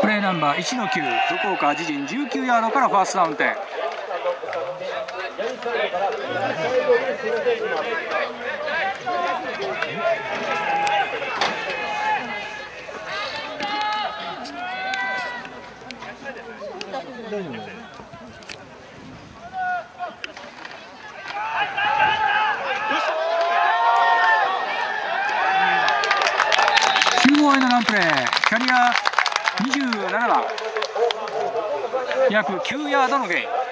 プレーナンバー1の9福岡自陣19ヤードからファーストダウン点9号へのランプレーキャリア27番。約9ヤードのゲイン。